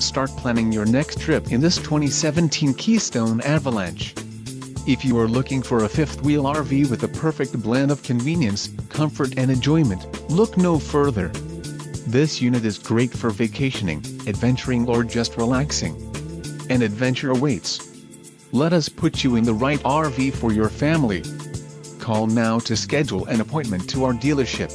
Start planning your next trip in this 2017 Keystone Avalanche. If you are looking for a fifth-wheel RV with a perfect blend of convenience, comfort and enjoyment, look no further. This unit is great for vacationing, adventuring or just relaxing. An adventure awaits. Let us put you in the right RV for your family. Call now to schedule an appointment to our dealership.